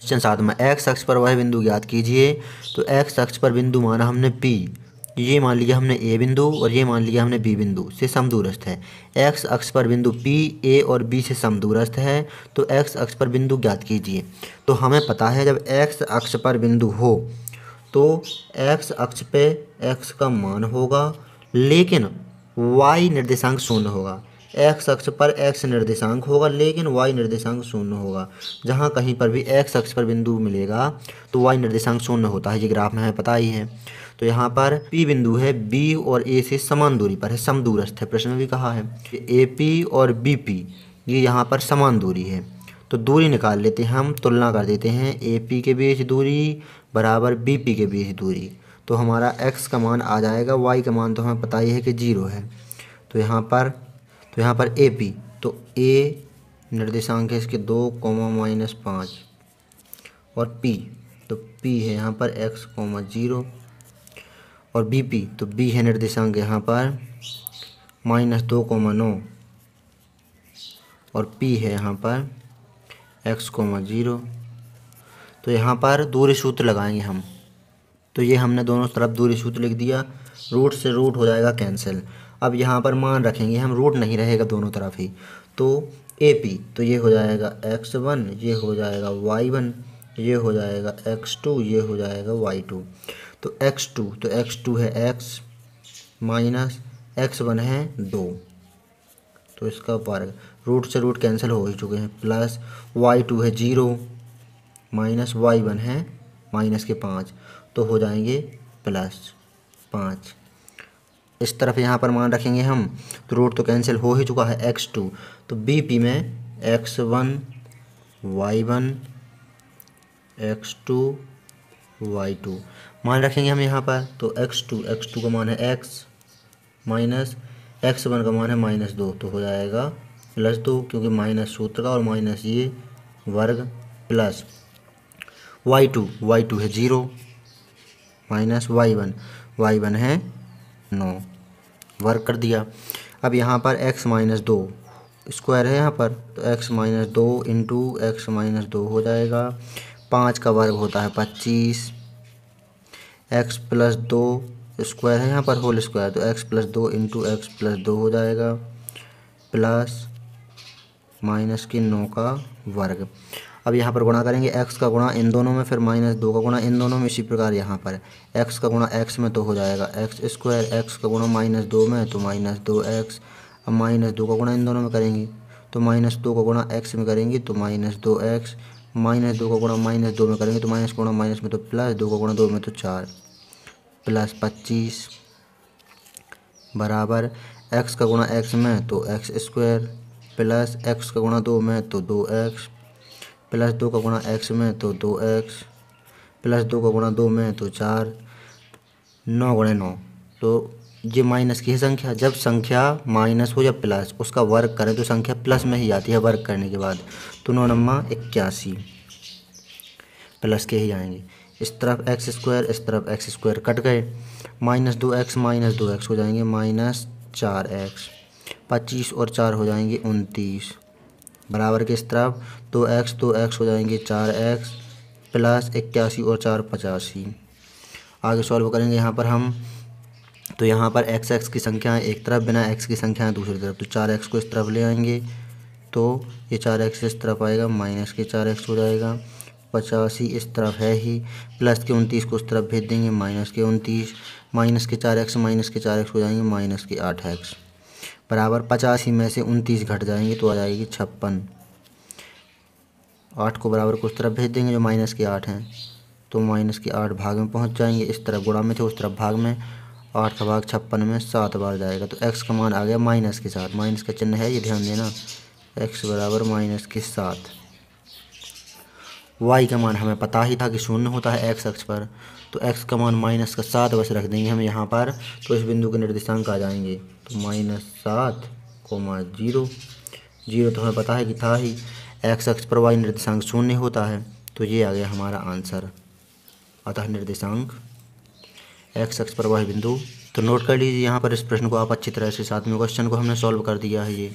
Question सात में x अक्ष पर वह बिंदु ज्ञात कीजिए। तो एक्स अक्ष पर बिंदु माना हमने पी ये मान लिया हमने ए बिंदु और ये मान लिया हमने बी बिंदु से समदूरस्थ है। एक्स अक्ष पर बिंदु पी ए और बी से समदूरस्थ है तो एक्स अक्ष पर बिंदु ज्ञात कीजिए। तो हमें पता है जब एक्स अक्ष पर बिंदु हो तो एक्स अक्ष पे एक्स का मान होगा, लेकिन वाई निर्देशांक शून्य होगा। एक्स अक्ष पर एक्स निर्देशांक होगा, लेकिन वाई निर्देशांक शून्य होगा। जहाँ कहीं पर भी एक्स अक्ष पर बिंदु मिलेगा तो वाई निर्देशांक शून्य होता है। ये ग्राफ में हमें पता ही है। तो यहाँ पर पी बिंदु है बी और ए से समान दूरी पर है सम समदूरस्थ है, प्रश्न भी कहा है। ए पी और बी पी ये यहाँ पर समान दूरी है। तो दूरी निकाल लेते हैं हम, तुलना कर देते हैं। ए पी के बीच दूरी बराबर बी पी के बीच दूरी। तो हमारा एक्स का मान आ जाएगा वाई का मान तो हमें पता ही है कि ज़ीरो है। तो यहाँ पर तो यहाँ पर ए पी तो ए निर्देशांक है इसके दो कोमा माइनस पाँच। और पी तो पी है यहाँ पर एक्स कोमा ज़ीरो और बी पी तो बी है निर्देशांक यहाँ पर माइनस दो कोमा नौ। और पी है यहाँ पर एक्स कोमा ज़ीरो तो यहाँ पर दूरी सूत्र लगाएँगे हम। तो ये हमने दोनों तरफ़ दूरी सूत्र लिख दिया। रूट से रूट हो जाएगा कैंसिल अब यहाँ पर मान रखेंगे, हम रूट नहीं रहेगा दोनों तरफ़ ही तो ए पी तो ये हो जाएगा एक्स वन ये हो जाएगा वाई वन ये हो जाएगा एक्स टू ये हो जाएगा वाई टू तो एक्स टू तो एक्स टू है एक्स माइनस एक्स वन है दो। तो इसका वर्ग रूट से रूट कैंसिल हो ही चुके हैं प्लस वाई टू है ज़ीरो माइनस वाई वन है माइनस के पाँच तो हो जाएँगे प्लस पाँच। इस तरफ़ यहाँ पर मान रखेंगे हम तो रूट तो कैंसिल हो ही चुका है एक्स टू तो बी पी में x one y one x two y two मान रखेंगे हम यहाँ पर तो एक्स टू एक्स टू का मान है एक्स माइनस एक्स वन का मान है माइनस दो तो हो जाएगा प्लस दो, क्योंकि माइनस सूत्र का और माइनस ये वर्ग plus y two y two है zero minus y one y one है नौ। वर्क कर दिया। अब यहाँ पर x माइनस दो। स्क्वायर है यहाँ पर तो x माइनस दो इंटू एक्स माइनस दो हो जाएगा। पाँच का वर्ग होता है पच्चीस। x प्लस दो स्क्वायर है यहाँ पर होल स्क्वायर तो x प्लस दो इंटू एक्स प्लस दो हो जाएगा। प्लस माइनस की नौ का वर्ग। अब यहाँ पर गुणा करेंगे एक्स का गुणा इन दोनों में फिर माइनस दो का गुणा इन दोनों में इसी प्रकार यहाँ पर एक्स का गुणा एक्स में तो हो जाएगा एक्स स्क्वायर एक्स का गुणा माइनस दो में तो माइनस दो एक्स अब माइनस दो का गुणा इन दोनों में करेंगे तो माइनस दो का गुणा एक्स में करेंगे तो माइनस दो एक्स माइनस दो का गुणा माइनस दो में करेंगे तो माइनस गुणा माइनस में तो प्लस दो का गुणा दो में तो चार प्लस पच्चीस बराबर एक्स का गुणा एक्स में तो एक्स स्क्वायर प्लस एक्स का गुणा दो में तो दो एक्स प्लस दो का गुणा एक्स में तो दो एक्स प्लस दो का गुणा दो में तो चार, नौ गुणे नौ। तो ये माइनस की है संख्या, जब संख्या माइनस हो या प्लस, उसका वर्ग करें तो संख्या प्लस में ही आती है वर्ग करने के बाद। तो नौ नम्मा इक्यासी, प्लस के ही आएँगे। इस तरफ़ एक्स स्क्वायर इस तरफ़ एक्स स्क्वायर कट गए। माइनस दो एक्स माइनस दो एक्स हो जाएँगे, माइनस चार एक्स पच्चीस और चार हो जाएँगे, उनतीस। बराबर के इस तरफ़? दो एक्स दो एक्स हो जाएँगे चार एक्स प्लस इक्यासी और चार पचासी। आगे सॉल्व करेंगे यहाँ पर हम। तो यहाँ पर एक्स एक्स की संख्या एक तरफ़, बिना एक्स की संख्या है दूसरी तरफ़। तो चार एक्स को इस तरफ़ ले आएँगे। तो ये चार एक्स इस तरफ़ आएगा माइनस के चार एक्स हो जाएगा। पचासी इस तरफ़ है ही। प्लस के उनतीस को उस तरफ़ भेज देंगे माइनस के उनतीस। माइनस के चार एक्स माइनस के चार एक्स हो जाएँगे माइनस के आठ एक्स बराबर पचासी में से उनतीस घट जाएँगे तो आ जाएगी छप्पन। आठ को बराबर को उस तरफ़ भेज देंगे जो माइनस के आठ हैं। तो माइनस के आठ भाग में पहुँच जाएँगे। इस तरफ़ गुणा में थे, उस तरफ़ भाग में। आठ का भाग छप्पन में सात बार जाएगा। तो एक्स का मान आ गया माइनस के साथ। माइनस का चिन्ह है, ये ध्यान देना। एक्स बराबर माइनस के साथ वाई का मान हमें पता ही था कि शून्य होता है एक्स अक्ष पर। तो एक्स का मान माइनस का सात बस रख देंगे हम यहाँ पर तो इस बिंदु के निर्देशांक आ जाएँगे। तो माइनस सात कोमा ज़ीरो ज़ीरो तो हमें पता है कि था ही एक्स अक्ष पर वाई निर्देशांक शून्य होता है। तो ये आ गया हमारा आंसर। अतः निर्देशांक एक्स अक्ष पर वाई बिंदु। तो नोट कर लीजिए यहाँ पर इस प्रश्न को आप अच्छी तरह से साथ में क्वेश्चन को हमने सॉल्व कर दिया है ये।